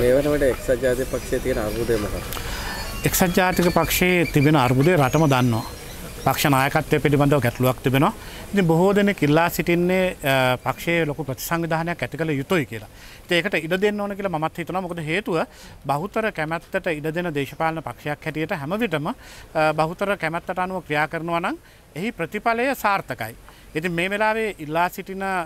මේ වනට එක්සත් ජාති පක්ෂය තියෙන අර්බුදය මොකක්ද? එක්සත් ජාතික පක්ෂයේ තිබෙන අර්බුදය රටම දන්නවා. පක්ෂ නායකත්වය පිළිබඳව ගැටලුවක් තිබෙනවා. ඉතින් බොහෝ දෙනෙක් ඉල්ලා සිටින්නේ අ, පක්ෂයේ ලොකු ප්‍රතිසංවිධානයක් ඇති කළ යුතුයි කියලා. ඉතින් ඒකට ඉඩ දෙන්න ඕන කියලා මමත් හිතනවා. මොකද හේතුව බහුතර කැමැත්තට ඉඩ දෙන දේශපාලන පක්ෂයක් හැටියට හැම විටම අ, බහුතර කැමැත්තට අනුව ක්‍රියා කරනවා නම් එහි ප්‍රතිඵලය සාර්ථකයි. ඉතින් මේ වෙලාවේ ඉල්ලා සිටින අ,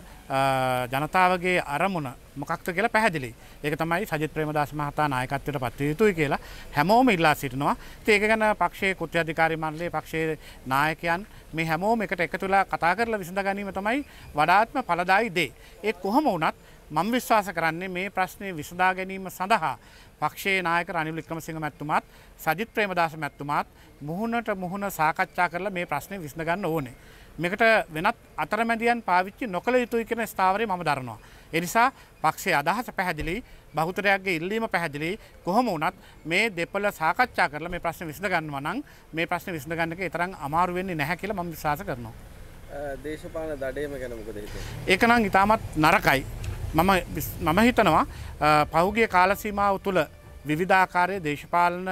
ජනතාවගේ අරමුණ මොකක්ද කියලා පැහැදිලි. ඒක තමයි සජිත් ප්‍රේමදාස මහතා නායකත්වයට පත්විය යුතුයි කියලා හැමෝම ඉල්ලා සිටිනවා. ඉතින් ඒක ගැන පක්ෂයේ කෘත්‍ය අධිකාරී මණ්ඩලයේ පක්ෂයේ නායකයන් මේ හැමෝම එකට එකතු වෙලා කතා කරලා විසඳ ගැනීම තමයි වඩාත්ම ඵලදායී දේ. ඒ කොහොම වුණත් මම විශ්වාස කරන්නේ මේ ප්‍රශ්නය විසඳා ගැනීම සඳහා පක්ෂයේ නායක රනිල් වික්‍රමසිංහ මැතිතුමාත් සජිත් ප්‍රේමදාස මැතිතුමාත් මුහුණට මුහුණ සාකච්ඡා කරලා මේ ප්‍රශ්නේ විසඳ ගන්න ඕනේ. මේකට වෙනත් අතරමැදියන් පාවිච්චි නොකළ යුතුයි කියන ස්ථාවරය මම දරනවා. එනිසා පක්ෂයේ අදහස පැහැදිලි බහුතරයක්ගේ ඉල්ලීම පැහැදිලි කොහොම වුණත් මේ දෙපළ සාකච්ඡා කරලා මේ ප්‍රශ්න විසඳ ගන්නවා නම් මේ ප්‍රශ්න විසඳ ගන්න එක තරම් අමාරු වෙන්නේ නැහැ කියලා මම විශ්වාස කරනවා. අ, දේශපාලන දඩයම ගැන මොකද හිතන්නේ? ඒක නම් ඉතාමත් නරකයි. මම හිතනවා අ, පහුගිය කාලසීමාව තුළ විවිධාකාරය දේශපාලන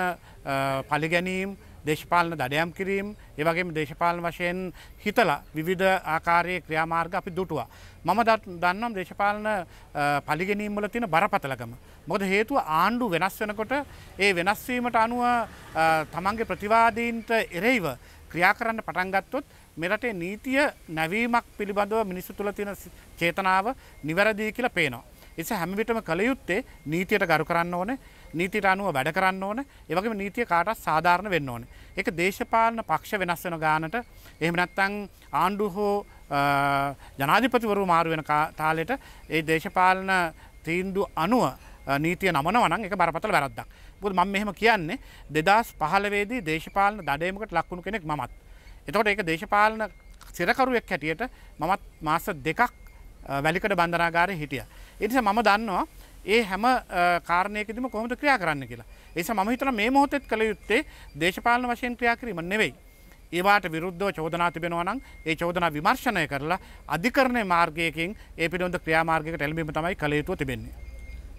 පලිගැනීම් දේශපාලන දඩයම් කිරීම් ඒවගේම දේශපාලන වශයෙන් හිතලා විවිධ ආකාරයේ ක්‍රියාමාර්ග අපි දුටුවා. මම දත්- දන්නම් දේශපාලන අ, පලිගැනීම් වල තියෙන බරපතලකම. මොකද හේතුව ආණ්ඩු වෙනස් වෙනකොට ඒ වෙනස්වීමට අනුව අ, තමන්ගේ ප්‍රතිවාදීන්ට එරෙහිව ක්‍රියා කරන්න පටන්ගත්තොත් මෙරටේ නීතිය නැවීමක් පිළිබඳව මිනිස්සු තුළ තියෙන සි- චේතනාව නිවැරදිී කියලා පේනවා. එස හැමිවිටම කළ යුත්තේ නීතියට ගරු කරන්න ඕන නීතිට අනුව වැඩ කරන්න ඕන ඒවගේම නීතිය කාටත් සාධාරණ වෙන්න ඕන. එක දේශපාලන පක්ෂ වෙනස් වෙන ගානට එහෙම නැත්තං ආණ්ඩු හෝ අ, ජනාධිපතිවරු මාරු වෙන කා- තාලෙට ඒ දේශපාලන තීන්දු අනුව අ, නීතිය නමනවනන් එක බරපතල වැරද්දක්. බුද මම මෙහෙම කියන්නේ දෙදස් පහලවේදී දේශපාලන දඩයමකට ලක්වුණු කෙනෙක් මත්. එතකොට ඒක දේශපාලන සිරකරුවෙක් හැටියට මමත් මාස දෙකක් අ, වැලිකට බන්ධනාගාරය හිටිය. එනිස මම දන්නවා ඒ හැම කාරණයකදම කොහොමද ක්‍රියා කරන්න කියලා. ඒස ම හිතන මේ මොහොතෙත් කළ යුත්තේ දේශපාලන වශයෙන් ක්‍රියා කිරීම නෙවෙයි. ඒවාට විරුද්ධ චෝදනා තිබෙනවනම් ඒ චෝදනා විමර්ශණය කරලා අධිකරණය මාර්ගයකින් ඒ පිළිබඳ ක්‍රියාමාර්ගයකට එල්බීම තමයි කළ යුතුව තිබෙන්නේ.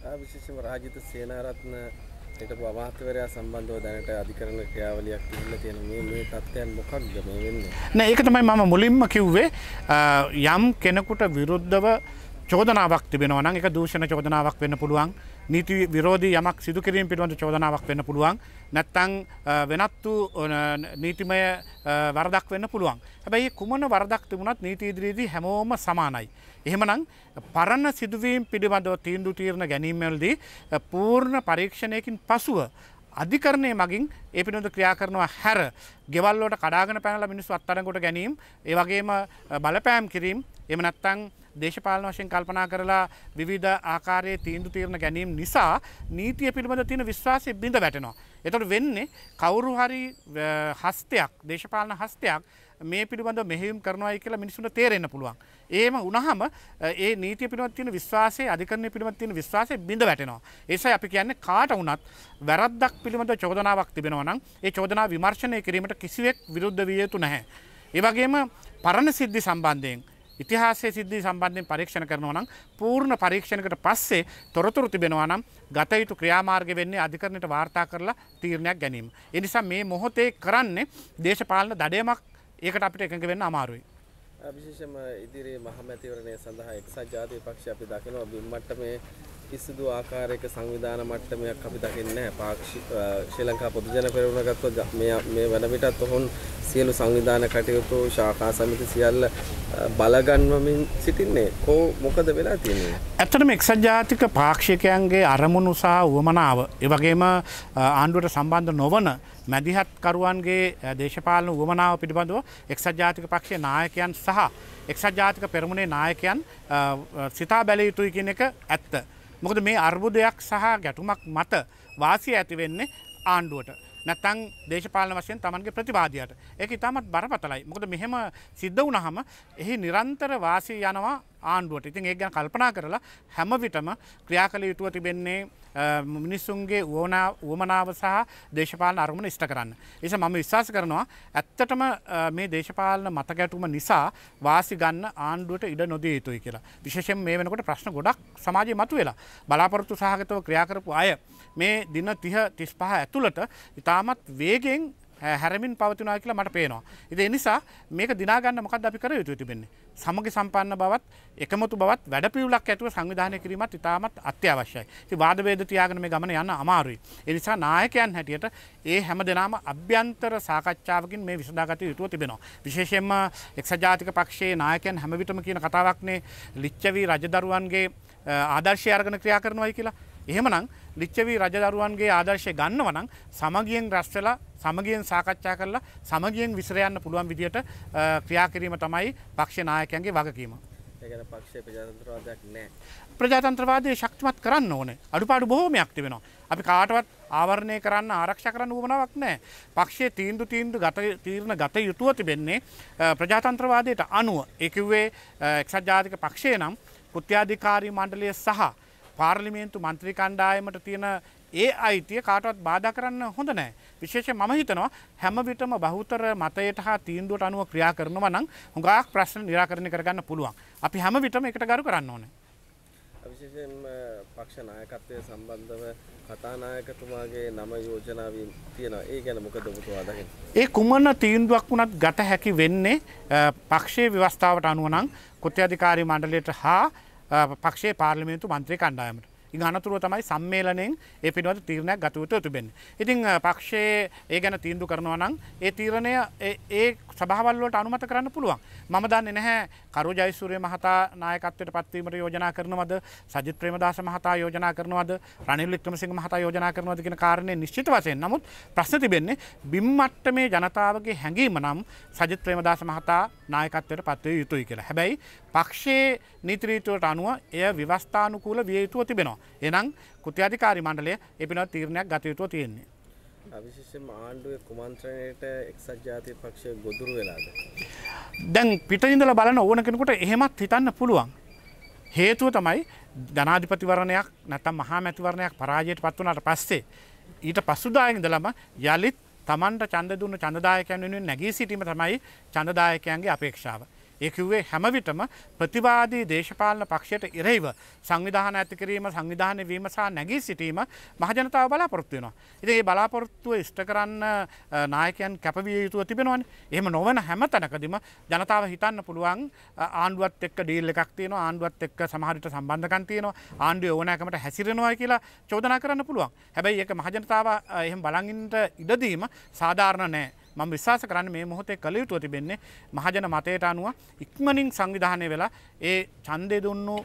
ආ, විශේෂයෙන්ම රාජිත සේනාරත්න හිටපු අමාත්‍යවරයා සම්බන්ධව දැනට අධිකරණ ක්‍රියාවලියක් තිබිලා තියෙන මේ මේ තත්ත්වයන් මොකක්ද මේ වෙන්නේ? නෑ ඒක තමයි මම මුලින්ම කිව්වේ යම් කෙනෙකුට විරුද්ධව චෝදනාවක් තිබෙනවා නම් එක දූෂණ චෝදනාවක් වෙන්න පුළුවන්. නීති විරෝධී යමක් සිදු කිරීම පිළිබඳ චෝදනාවක් වෙන්න පුළුවන්. නැත්තං අ, වෙනත් වූ අ, නීතිමය අ, වරදක් වෙන්න පුළුවන්. හැබැයි ඒ කුමන වරදක් තිබුණත් නීති ඉදිරියේදී හැමෝම සමානයි. එහෙමනම් පරණ සිදුවීම් පිළිබඳව තීන්දු තීරණ ගැනීමවලදී අ, පූර්ණ පරීක්ෂණයකින් පසුව අධිකරණය මගින් ඒ පිළිබඳ ක්‍රියා කරනවා හැර. ගෙවල්ලෝට කඩාගෙන පැනල මිනිස්සු අත්තරකොට ගැනීම් ඒවගේම බලපෑම් කිරීම්. එම නැත්තං දේශපාලන වශයෙන් කල්පනා කරලා විවිධ ආකාරයේ තීන්දු තීරණ ගැනීම් නිසා නීතිය පිළිබඳ තියෙන විශ්වාසය බිඳ වැටෙනවා. එතොට වෙන්නේ කවුරු හරි අ, හස්තයක් දේශපාලන හස්තයක් මේ පිළිබඳ මෙහෙම් කරනවායි කියලා මිනිසුන්ට තේරෙන්න පුළුවන්. ඒම උනහම ඒ නීතිය පිළිබඳ තියෙන විශ්වාසය අධිකරණය පිළිබඳ තියෙන විශ්වාසය බිඳ වැටෙනවා. ඒසයි අපි කියන්නේ කාට වුණත් වැරද්දක් පිළිබඳ චෝදනාවක් තිබෙනවා නම් ඒ චෝදනා විමර්ශනය කිරීමට කිසිවෙක් විරුද්ධ විය යුතු නැහැ. ඒ වගේම පරණ සිද්ධි සම්බන්ධයෙන් ඉතිහාසය සිද්ධි සම්බන්ධයෙන් පරීක්ෂණ කරනවා නම් පූර්ණ පරීක්ෂණකට පස්සේ තොරතුරු තිබෙනවා නම් ගත යුතු ක්‍රියාමාර්ග වෙන්නේ අධිකරණයට වාර්තා කරලා තීරණයක් ගැනීම. එනිසා මේ මොහොතේ කරන්නේ දේශපාලන දඩයමක් ඒකට අපිට එකඟ වෙන්න අමාරුයි. ආ, විශේෂයෙන්ම ඉදිරි මහමැතිවරණය සඳහා එක්සත් ජාතික පක්ෂය අපි දකිනවා බිම් මට්ටමේ කිසිදු ආකාරයක සංවිධාන මට්ටමයක් අපි දකින්නේ නැහැ. පාක්ෂික අ, ශ්‍රී ලංකා පොදු ජන පෙරමුණ ගත්තොත් ග- මේ මේ වන විටත් ඔවුන් සියලු සංවිධාන කටයුතු ශාඛා සමිති සියල්ල අ, බලගන්වමින් සිටින්නේ. කෝ මොකද වෙලා තියෙන්නේ? ඇත්තටම එක්සත් ජාතික පාක්ෂිකයන්ගේ අරමුණු සහ වුවමනාව ඒවගේම ආණ්ඩුවට සම්බන්ධ නොවන මැදිහත්කරුවන්ගේ අ, දේශපාලන වුවමනාව පිළිබඳව එක්සත් ජාතික පක්ෂය නායකයන් සහ එක්සත් ජාතික පෙරමුණේ නායකයන් අ, අ, සිතා බැල යුතුයි කියන එක ඇත්ත. මොකද මේ අර්බුදයක් සහ ගැටුමක් මත වාසිය ඇති වෙන්නේ ආණ්ඩුවට. නැත්තං දේශපාලන වශයෙන් තමන්ගේ ප්‍රතිවාදයට ඒක ඉතාමත් බරපතලයි මොකද මෙහෙම සිද්ධ වුණහම එහි නිරන්තර වාසී යනවා ආණ්ඩුවට ඉතින් ඒ ගැන කල්පනා කරලා හැම විටම ක්‍රියා කළ යුතුව තිබෙන්නේ මිනිස්සුන්ගේ ඕනා වුවමනාව සහ දේශපාලන අරමුණ ඉෂ්ට කරන්න. එස මම විශ්වාස කරනවා ඇත්තටම මේ දේශපාලන මතකැටුම නිසා වාසි ගන්න ආණ්ඩුවට ඉඩ නොදිය යුතුයි කියලා. විශේෂයෙන් මේ වෙනකොට ප්‍රශ්න ගොඩක් සමාජය මතු වෙලා බලාපොරොත්තු සහගතව ක්‍රියාකරපු අය මේ දින තිහ තිස් පහ ඇතුළට ඉතාමත් වේගෙන් හැරමින් පවතිනවා කියලා මට පේනවා. ඉති නිසා මේක දිනාගන්න මොකද අපි කර යුතු තිබෙන්නේ. සමග සම්පන්න බවත් එකමුතු බවත් වැඩපියවලක් ඇතුව සංවිධානය කිරීමත් ඉතාමත් අත්‍යවශ්‍යයි. ති වාදවේද තියාගෙන මේ ගමන යන්න අමාරුයි. එනිසා නායකයන් හැටියට ඒ හැම දෙනාම අභ්‍යන්තර සාකච්ඡාවකින් මේ විසදාගත යුතුව තිබෙනවා. විශේෂයෙන්ම එක්සජාතික පක්ෂයේ නායකයන් හැමවිටම කියන කතාවක්නේ ලිච්චවී රජදරුවන්ගේ ආදර්ශය අර්ගන ක්‍රියා කරනවයි කියලා. එහෙමනම් ලිච්චවී රජදරුවන්ගේ ආදර්ශය ගන්නවනම් සමගියෙන් රැස්වෙලා සමගියෙන් සාකච්ඡා කරලා සමගියෙන් විසරයන්න පුළුවන් විදියට ක්‍රියා කිරීම තමයි පක්ෂ නායකයන්ගේ වගකීම. ප්‍රජාතන්ත්‍රවාදය ශක්තිමත් කරන්න ඕනේ අඩුපාඩු බොහෝමයක් තිබෙනවා. අපි කාටවත් ආවරණය කරන්න ආරක්ෂ කරන්න වුවනාවක් නෑ. පක්ෂයේ තීන්දු තීන්දු ගත තීරණ ගත යුතුව තිබෙන්නේ ප්‍රජාතන්ත්‍රවාදයට අනුව එකවේ එක්සත් ජාතික පක්ෂය නම් කෘත්‍යාධිකාරී මණ්ඩලය සහ පාර්ලිමේන්තු මන්ත්‍රී කණ්ඩායමට තියෙන ඒ අයිතිය කාටවත් බාධ කරන්න හොඳ නෑ. විශේෂ මම හිතනවා හැම විටම බහුතර මතයට හා තීන්දුවට අනුව ක්‍රියා කරනවා නම් හුඟක් ප්‍රශ්න නිරාකරණය කරගන්න පුළුවන්. අපි හැම විටම එකට ගරු කරන්න ඕනේ. විශේෂයෙන්ම පක්ෂ නායකත්වය සම්බන්ධව කතානායකතුමාගේ නම යෝජනාවීම් තියෙනවා ඒ ගැන මොකද ඔබතුමා දකින්නේ? ඒ කුමන තීන්දුවක් වුණත් ගත හැකි වෙන්නේ පක්ෂයේ ව්‍යවස්ථාවට අනුව නම් කෘත්‍යාධිකාරී මණ්ඩලයට හා පක්ෂයේ පාර්ලිමේන්තු මන්ත්‍රී කණ්ඩායමට. ඉං අනතුරුව තමයි සම්මේලනෙන් ඒ පිළිබඳ තීරණයක් ගතයුතු තිබෙන්නේ. ඉතින් පක්ෂයේ ඒ ගැන තීන්දුව කරනවා නම් ඒ තීරණය ඒ සභාවල්ලට අනුමත කරන්න පුළුවන්. මම දන්නේ නැහැ කරු ජයසූරිය මහතා නායකත්වයට පත්වීමට යෝජනා කරනවද සජිත් ප්‍රේමදාස මහතා යෝජනා කරනවද රනිල් වික්‍රමසිංහ මහතා යෝජනා කරනවද කියන කාරණේ නිශ්චිත වශයෙන් නමුත් ප්‍රශ්න තිබෙන්නේ බිම් මට්ටමේ ජනතාවගේ හැඟීම නම් සජිත් ප්‍රේමදාස මහතා නායකත්වයට පත්විය යුතුයි කියලා. හැබැයි පක්ෂයේ නීතිරීතුවට අනුව එය විවස්ථානුකූල විය යුතුව තිබෙනවා. එනම් කෘත්‍යාධිකාරි මණ්ඩලය පිළිබඳ තීරණයක් ගත යුතුව තියෙන්නේ. විශේෂයෙන්ම ආණ්ඩුවේ කුමන්ත්‍රණයට එක්සත් ජාතික පක්ෂය ගොදුරු වෙලාද. දැන් පිටින්දලා බලන ඕන කෙනෙකුට එහෙමත් හිතන්න පුළුවන්. හේතුව තමයි ජනාධිපතිවරණයක් නැත්තම් මහා මැතිවරණයක් පරාජයට පත් වුණාට පස්සේ ඊට පසුදායෙන් ඉඳලම යලිත් තමන්ට ඡන්ද දුන්න ඡන්දදායකයන් වෙනුවෙන් නැගී සිටීම තමයි ඡන්දදායකයන්ගේ අපේක්ෂාව. ඒකිව්වේ හැමවිටම ප්‍රතිවාදී දේශපාලන පක්ෂයට ඉරෙහිව සංවිධාන ඇතිකිරීම සංවිධානය වීම සහ නැගී සිටීම මහජනතාව බලාපොරොත්තු වෙනවා. ඉතින් ඒ බලාපොරොත්තුව ඉෂ්ට කරන්න නායකයන් කැපවිය යුතුව තිබෙනවනේ. එහෙම නොවන හැම තැනකදීම ජනතාව හිතන්න පුළුවන් ආණ්ඩුවත් එක්ක ඩීල් එකක් තියෙනවා ආණ්ඩුවත් එක්ක සමහර විට සම්බන්ධකම් තියෙනවා ආණ්ඩුවේ ඕනෑකමට හැසිරෙනවා කියලා චෝදනා කරන්න පුළුවන්. හැබැයි ඒක මහජනතාව එහෙම බලන් ඉන්න ඉඩදීම සාධාරණ නෑ. මම විශ්වාස කරන්න මේ මොහොතේ කළ යුතුව තිබෙන්නේ මහජන මතයට අනුව ඉක්මනින් සංවිධානය වෙලා ඒ ඡන්දය දුන්නු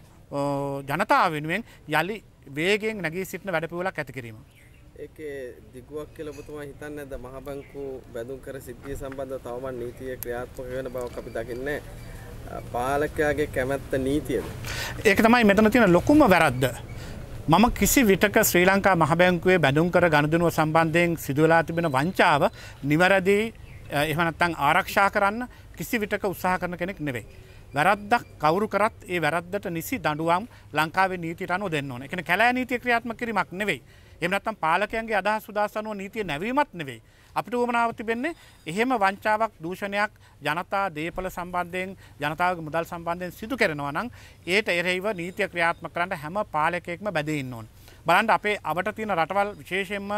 ජනතාව වෙනුවෙන් යලි වේගෙන් නැගී සිටින වැඩපිළිවෙලක් ඇති කිරීම. ඒකේ දිගුවක් කියලා ඔබතුමා හිතන්නේ නැද්ද මහ බැංකු බැඳුම් කර සිද්ධිය සම්බන්ධව තවමත් නීතිය ක්‍රියාත්මක වෙන බවක් අපි දකින්නේ පාලකයාගේ කැමැත්ත නීතියද? ඒක තමයි මෙතන තියෙන ලොකුම වැරද්ද. මම කිසි විටක ශ්‍රී ලංකා මහබැංකුවේ බැඳුම් කර ගණදනුව සම්බන්ධයෙන් සිදුවලා තිබෙන වංචාව නිවැරදි එහනත්තං ආරක්ෂා කරන්න කිසි විටක උත්සාහ කරන කෙනෙක් නෙවෙයි. වැරද්දක් කවරු කරත් ඒ වැරද්දට නිසි දඩුවම් ලංකාවේ නීතිට අනු දෙන්න ඕන එකන කැලෑ නීතිය ක්‍රියාත්ම කිරීමක් නෙවෙයි එමනත්තම් පාලකයන්ගේ අදහ සුදාසනුව නීතිය නැවීමත් නෙවෙයි. අපිට උවමනාව තිබෙන්නේ එහෙම වංචාවක් දූෂණයක් ජනතා දේපල සම්බන්ධයෙන් ජනතාව මුදල් සම්බන්ධයෙන් සිදු කරනවා නම් ඒට එරෙහිව නීතිය ක්‍රියාත්ම කරන්න හැම පාලකෙක්ම බැදඉන්න ඕන්. බලන්ට අපේ අවට තියෙන රටවල් විශේෂෙන්ම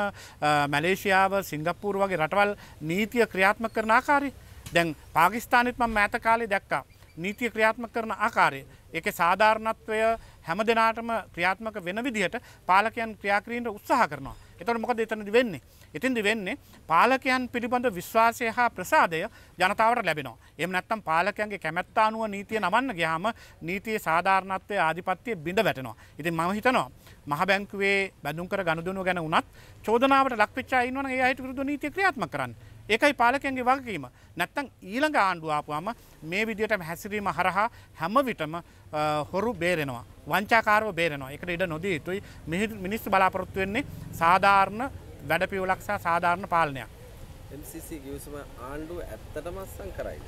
මැලේෂයාව සිංගප්පූර් වගේ රටවල් නීතිය ක්‍රියාත්ම කරන ආකාරි දැන් පාකිස්ානිත්ම මෑත කාලේ දැක්කා. නීතිය ක්‍රියාත්ම කරන ආකාරය එක සාධාරණත්වය හැම දෙනාටම ක්‍රියාත්මක වෙන විදිහට පාලකයන් ක්‍රියාක්‍රීන්ට උත්සාහ කරනවා. එතට මොකද එතනදි වෙන්නේ. ඉතින්දි වෙන්නේ පාලකයන් පිළිබඳ විශ්වාසය හා ප්‍රසාදය ජනතාවට ලැබෙනවා. එම නැත්තම් පාලකයන්ගේ කැමැත්තානුව නීතිය නවන්න ගයාම නීතිය සාධාරණත්වය ආධිපත්තිය බිඳ වැටෙනවා. ඉතින් ම හිතනවා මහ බැංකුවේ බැඳුම්කර ගණදුණු ගැන වනත් චෝදනාවට ලක්වෙච්චා ඉන්නවන ඒ අයට විරුද්ධ නීතිය ක්‍රියාත්ම කරන්න. ඒකයි පාලකයන්ගේ වගකීම. නැත්තං ඊළඟ ආණ්ඩුවාපුවාම මේ විදියට හැසිරීම හරහා හැම විටම හොරු බේරෙනවා. වංචාකාරව බේරෙනවා එකට ඉඩ නොදී යුතුයි මිනිස්සු බලාපොරොත්තු වෙන්නේ සාධාරණ වැඩපියවලක්ෂා සාධාරණ පාලනයක්. MCC ගිවිසුම ආණ්ඩුව ඇත්තටම අස්සං කරයි.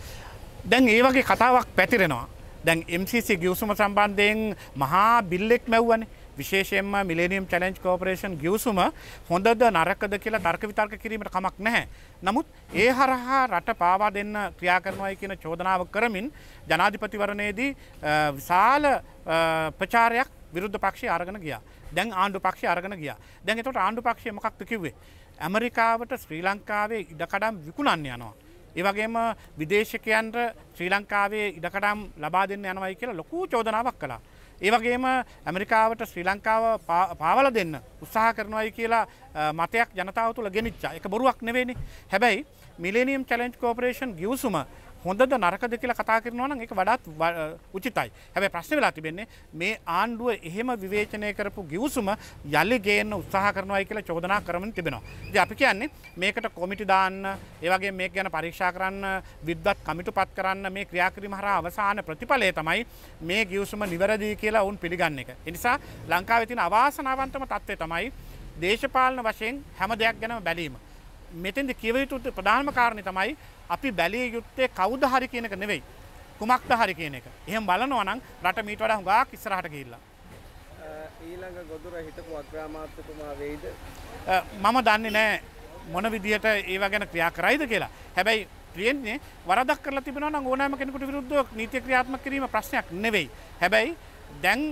දැන් ඒ වගේ කතාවක් පැතිරෙනවා. දැන් MCC ගියවසුම සම්බන්ධයෙන් මහා බිල්ලෙක් මැව්වනේ විශේෂයෙන්ම මිලේනියම් චලෙන්ජ් කෝපරේෂන් ගියවසුම හොඳද නරකද කියලා තර්ක විතර්ක කිරීමට කමක් නැහැ. නමුත් ඒ හරහා රට පාවා දෙන්න ක්‍රියා කරනවායි කියන චෝදනාව කරමින් ජනාධිපතිවරණයේදී විශාල ප්‍රචාරයක් විරුද්ධ පක්ෂය අරගෙන ගියා. දැන් ආණ්ඩු පක්ෂය අරගෙන ගියා. දැන් එතකොට ආණ්ඩු පක්ෂය මොකක්ද කිව්වේ? ඇමරිකාවට ශ්‍රී ලංකාවේ ඉඩකඩම් විකුණන්න යනවා. ඒවගේම විදේශකයන්ට ශ්‍රී ලංකාවේ ඉඩකඩම් ලබා දෙන්න යනවයි කියලා ලොකූ චෝදනාවක් කලා. ඒවගේම ඇමරිකාවට ශ්‍රී ලංකාව පාවල දෙන්න උත්සාහ කරනවයි කියලා මතයක් ජනතාව තුළ ගෙනනිච්චා එක බොරුවක් නෙවෙනි හැබැයි මිලේනියම් චලෙන්ජ් කෝපරේෂන් ගියවසුම හොඳ නරකද කියලා කතා කරනවන එක වඩාත් උචිතයි හැබැ ප්‍රශ්න වෙලා තිබෙන්නේ මේ ආණ්ඩුව එහෙම විවේචනය කරපු ගිවසුම යල්ලි ගේන්න උත්සාහ කරනවයි කියලා චෝදනා කරමින් තිබෙනවා. ද අපි කියන්නේ මේකට කොමිටි දාන්න ඒවගේ මේ ගැන පරීක්ෂා කරන්න විද්වත් කමිටු පත් කරන්න මේ ක්‍රියාකිරීම හර අවසාන ප්‍රතිඵලය තමයි මේ ගියවසුම නිවැරදී කියලා ඔවුන් පිළිගන්න එක. එනිසා ලංකාව තින අවාසනාවන්තම තත්ත්වය තමයි දේශපාලන වශයෙන් හැම දෙයක් ගැනම බැලීම. මෙතෙන්ද කියවයුතු ප්‍රධානම කාරණය තමයි අපි බැලිය යුත්තේ කවුද හරි කියනක නෙවෙයි. කුමක්ද හරි කියන එක. එහෙම බලනවා නම් රට මීට වඩා හුඟක් ඉස්සරහට ගිහිල්ලා. ඊළඟ ගොදුර හිටපු අග්‍රාමාත්‍යතුමා වෙයිද? මම දන්නේ නැහැ මොන විදියට ඒව ගැන ක්‍රියා කරයිද කියලා. හැබැයි තියෙන්නේ වරදක් කරලා තිබෙනවා නම් ඕනෑම කෙනෙකුට විරුද්ධව නීතිය ක්‍රියාත්මක කිරීම ප්‍රශ්නයක් නෙවෙයි. හැබැයි දැන්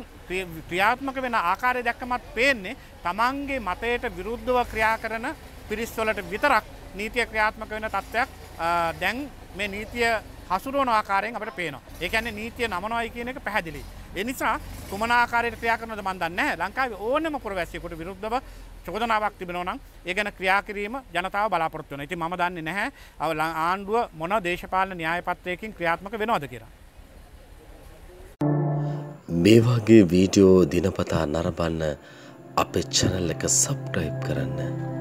ක්‍රියාත්මක වෙන ආකාරය දැක්කමත් පේන්නේ තමන්ගේ මතයට විරුද්ධව ක්‍රියා කරන පිරිස්වලට විතරක් නීතිය ක්‍රියාත්මක වෙන තත්ත්වයක් දැන් මේ නීතිය හසුරුවන ආකාරයෙන් අපට පේනවා. ඒ කියන්නේ නීතිය නමනවයි කියන එක පැහැදිලි. ඒ නිසා කුමන ආකාරයට ක්‍රියා කරනවද මන් දන්නේ නැහැ. ලංකාවේ ඕනෑම පුරවැසියෙකුට විරුද්ධව චෝදනාවක් තිබෙනවා නම් ඒ ගැන ක්‍රියා කිරීම ජනතාව බලාපොරොත්තු වෙනවා. ඉතින් මම දන්නේ නැහැ ආණ්ඩුව මොන දේශපාලන න්‍යාය පත්‍රයකින් ක්‍රියාත්මක වෙනවද කියලා. මේ වගේ වීඩියෝ දිනපතා නරඹන්න අපේ channel එක subscribe කරන්න.